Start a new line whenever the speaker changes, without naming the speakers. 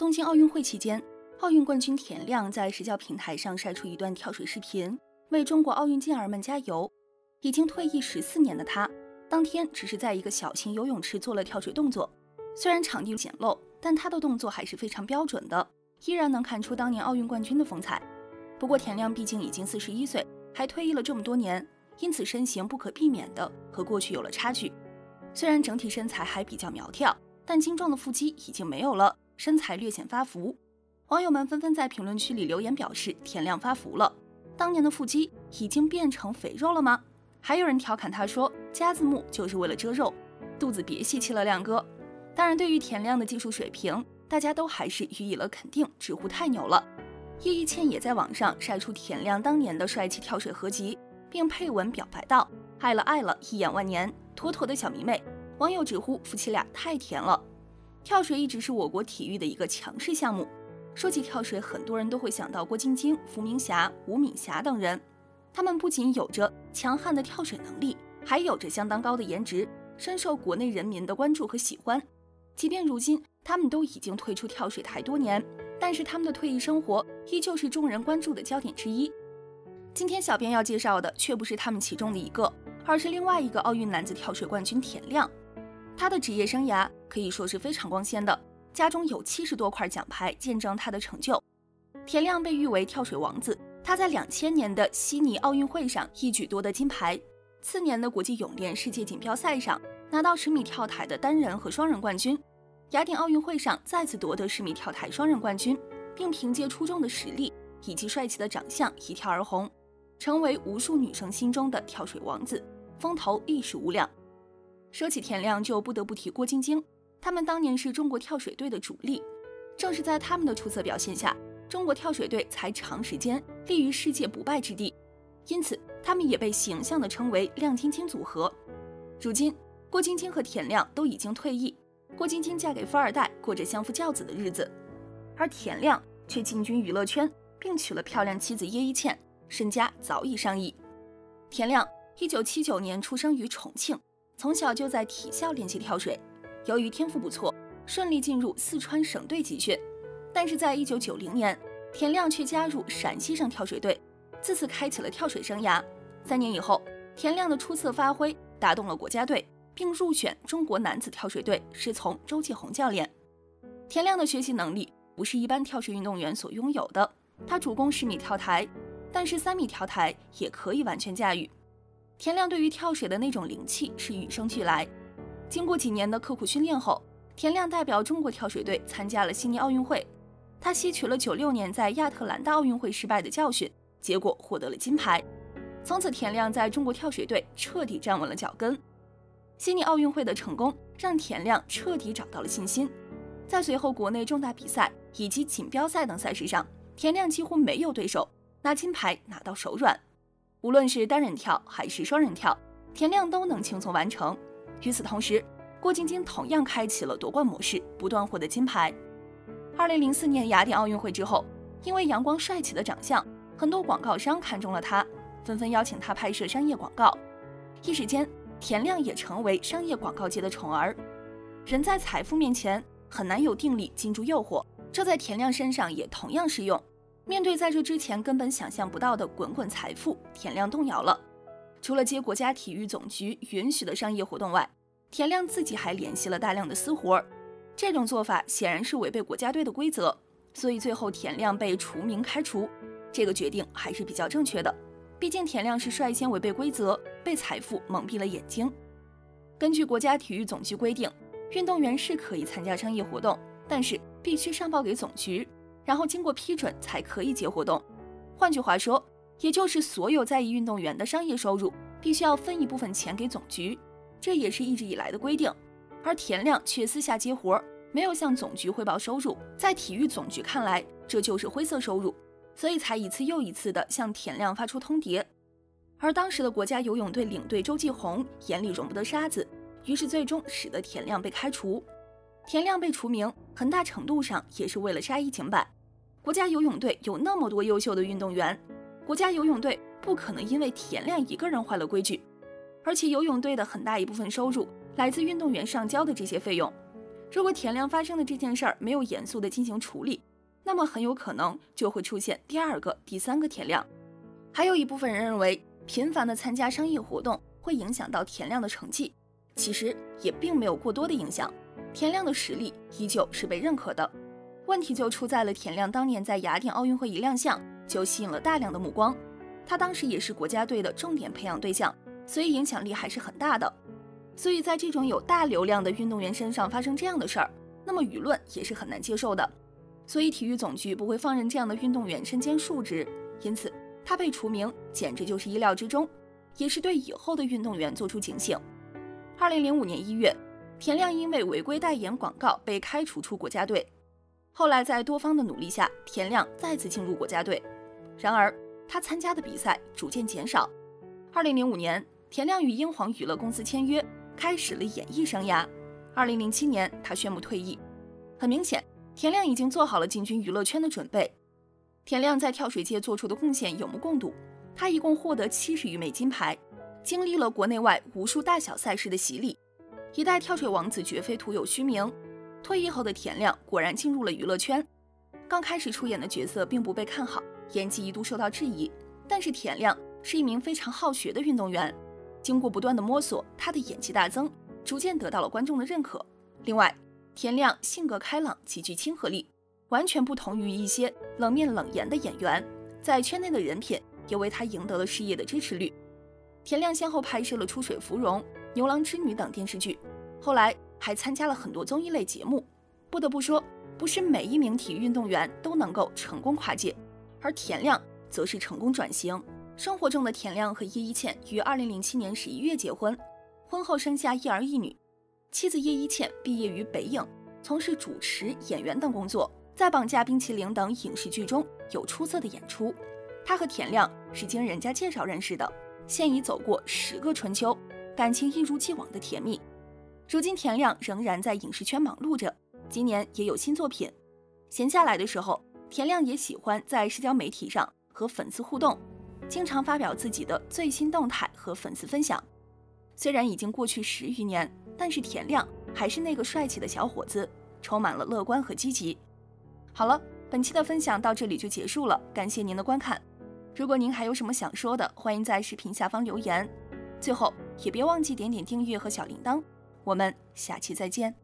东京奥运会期间，奥运冠军田亮在社交平台上晒出一段跳水视频，为中国奥运健儿们加油。已经退役十四年的他，当天只是在一个小型游泳池做了跳水动作。虽然场地简陋，但他的动作还是非常标准的，依然能看出当年奥运冠军的风采。不过田亮毕竟已经四十一岁，还退役了这么多年，因此身形不可避免的和过去有了差距。虽然整体身材还比较苗条，但精壮的腹肌已经没有了。身材略显发福，网友们纷纷在评论区里留言表示田亮发福了。当年的腹肌已经变成肥肉了吗？还有人调侃他说加字幕就是为了遮肉，肚子别泄气了亮哥。当然，对于田亮的技术水平，大家都还是予以了肯定，直呼太牛了。叶一茜也在网上晒出田亮当年的帅气跳水合集，并配文表白道：“爱了爱了，一眼万年，妥妥的小迷妹。”网友直呼夫妻俩太甜了。跳水一直是我国体育的一个强势项目。说起跳水，很多人都会想到郭晶晶、伏明霞、吴敏霞等人。他们不仅有着强悍的跳水能力，还有着相当高的颜值，深受国内人民的关注和喜欢。即便如今他们都已经退出跳水台多年，但是他们的退役生活依旧是众人关注的焦点之一。今天小编要介绍的却不是他们其中的一个，而是另外一个奥运男子跳水冠军田亮。他的职业生涯可以说是非常光鲜的，家中有七十多块奖牌见证他的成就。田亮被誉为跳水王子，他在两千年的悉尼奥运会上一举夺得金牌，次年的国际泳联世界锦标赛上拿到十米跳台的单人和双人冠军，雅典奥运会上再次夺得十米跳台双人冠军，并凭借出众的实力以及帅气的长相一跳而红，成为无数女生心中的跳水王子，风头一时无两。说起田亮，就不得不提郭晶晶。他们当年是中国跳水队的主力，正是在他们的出色表现下，中国跳水队才长时间立于世界不败之地。因此，他们也被形象地称为“亮晶晶组合”。如今，郭晶晶和田亮都已经退役，郭晶晶嫁给富二代，过着相夫教子的日子，而田亮却进军娱乐圈，并娶了漂亮妻子叶一茜，身家早已上亿。田亮一九七九年出生于重庆。从小就在体校练习跳水，由于天赋不错，顺利进入四川省队集训。但是在一九九零年，田亮却加入陕西省跳水队，自此开启了跳水生涯。三年以后，田亮的出色发挥打动了国家队，并入选中国男子跳水队，师从周继红教练。田亮的学习能力不是一般跳水运动员所拥有的，他主攻十米跳台，但是三米跳台也可以完全驾驭。田亮对于跳水的那种灵气是与生俱来。经过几年的刻苦训练后，田亮代表中国跳水队参加了悉尼奥运会。他吸取了九六年在亚特兰大奥运会失败的教训，结果获得了金牌。从此，田亮在中国跳水队彻底站稳了脚跟。悉尼奥运会的成功让田亮彻底找到了信心。在随后国内重大比赛以及锦标赛等赛事上，田亮几乎没有对手，拿金牌拿到手软。无论是单人跳还是双人跳，田亮都能轻松完成。与此同时，郭晶晶同样开启了夺冠模式，不断获得金牌。二零零四年雅典奥运会之后，因为阳光帅气的长相，很多广告商看中了他，纷纷邀请他拍摄商业广告。一时间，田亮也成为商业广告界的宠儿。人在财富面前很难有定力禁住诱惑，这在田亮身上也同样适用。面对在这之前根本想象不到的滚滚财富，田亮动摇了。除了接国家体育总局允许的商业活动外，田亮自己还联系了大量的私活儿。这种做法显然是违背国家队的规则，所以最后田亮被除名开除。这个决定还是比较正确的，毕竟田亮是率先违背规则，被财富蒙蔽了眼睛。根据国家体育总局规定，运动员是可以参加商业活动，但是必须上报给总局。然后经过批准才可以接活动，换句话说，也就是所有在役运动员的商业收入必须要分一部分钱给总局，这也是一直以来的规定。而田亮却私下接活，没有向总局汇报收入，在体育总局看来，这就是灰色收入，所以才一次又一次地向田亮发出通牒。而当时的国家游泳队领队周继红眼里容不得沙子，于是最终使得田亮被开除。田亮被除名，很大程度上也是为了杀一儆百。国家游泳队有那么多优秀的运动员，国家游泳队不可能因为田亮一个人坏了规矩。而且游泳队的很大一部分收入来自运动员上交的这些费用，如果田亮发生的这件事儿没有严肃的进行处理，那么很有可能就会出现第二个、第三个田亮。还有一部分人认为，频繁的参加商业活动会影响到田亮的成绩，其实也并没有过多的影响。田亮的实力依旧是被认可的。问题就出在了田亮当年在雅典奥运会一亮相就吸引了大量的目光，他当时也是国家队的重点培养对象，所以影响力还是很大的。所以在这种有大流量的运动员身上发生这样的事儿，那么舆论也是很难接受的。所以体育总局不会放任这样的运动员身兼数职，因此他被除名简直就是意料之中，也是对以后的运动员做出警醒。二零零五年一月，田亮因为违规代言广告被开除出国家队。后来在多方的努力下，田亮再次进入国家队。然而他参加的比赛逐渐减少。二零零五年，田亮与英皇娱乐公司签约，开始了演艺生涯。二零零七年，他宣布退役。很明显。田亮已经做好了进军娱乐圈的准备。田亮在跳水界做出的贡献有目共睹，他一共获得七十余枚金牌，经历了国内外无数大小赛事的洗礼，一代跳水王子绝非徒有虚名。退役后的田亮果然进入了娱乐圈，刚开始出演的角色并不被看好，演技一度受到质疑。但是田亮是一名非常好学的运动员，经过不断的摸索，他的演技大增，逐渐得到了观众的认可。另外，田亮性格开朗，极具亲和力，完全不同于一些冷面冷言的演员。在圈内的人品也为他赢得了事业的支持率。田亮先后拍摄了《出水芙蓉》《牛郎织女》等电视剧，后来还参加了很多综艺类节目。不得不说，不是每一名体育运动员都能够成功跨界，而田亮则是成功转型。生活中的田亮和叶一茜于2007年11月结婚，婚后生下一儿一女。妻子叶一茜毕业于北影，从事主持、演员等工作，在《绑架冰淇淋》等影视剧中有出色的演出。她和田亮是经人家介绍认识的，现已走过十个春秋，感情一如既往的甜蜜。如今田亮仍然在影视圈忙碌着，今年也有新作品。闲下来的时候，田亮也喜欢在社交媒体上和粉丝互动，经常发表自己的最新动态和粉丝分享。虽然已经过去十余年。但是田亮还是那个帅气的小伙子，充满了乐观和积极。好了，本期的分享到这里就结束了，感谢您的观看。如果您还有什么想说的，欢迎在视频下方留言。最后也别忘记点点订阅和小铃铛，我们下期再见。